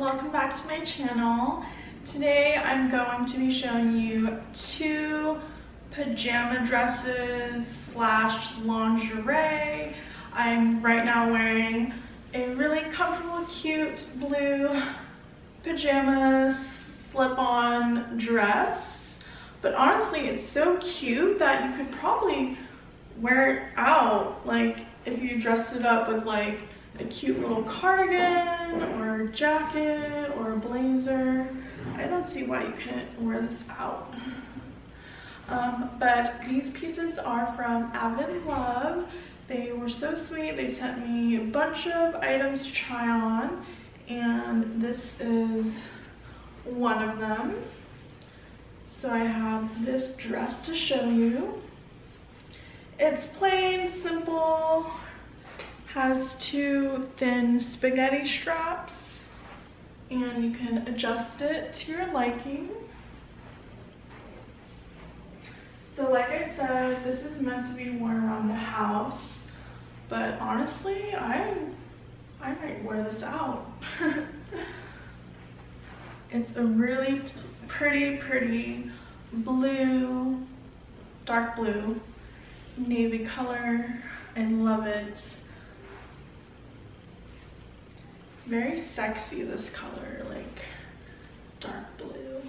welcome back to my channel. Today I'm going to be showing you two pajama dresses slash lingerie. I'm right now wearing a really comfortable, cute blue pajama slip-on dress. But honestly, it's so cute that you could probably wear it out. Like if you dressed it up with like a cute little cardigan or jacket or a blazer. I don't see why you couldn't wear this out. Um, but these pieces are from Avidlove. They were so sweet. They sent me a bunch of items to try on and this is one of them. So I have this dress to show you. It's plain, simple, has two thin spaghetti straps and you can adjust it to your liking. So like I said, this is meant to be worn around the house, but honestly, I, I might wear this out. it's a really pretty, pretty blue, dark blue, navy color. I love it. Very sexy, this color, like dark blue.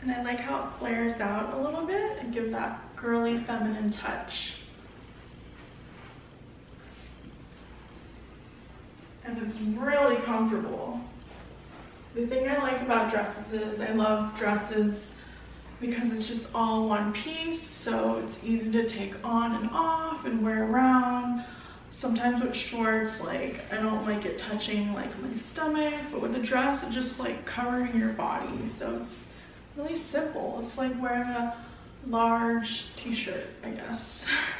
And I like how it flares out a little bit and give that girly feminine touch. And it's really comfortable. The thing I like about dresses is I love dresses because it's just all one piece so it's easy to take on and off and wear around. Sometimes with shorts like I don't like it touching like my stomach but with a dress it's just like covering your body. So it's really simple. It's like wearing a large t-shirt I guess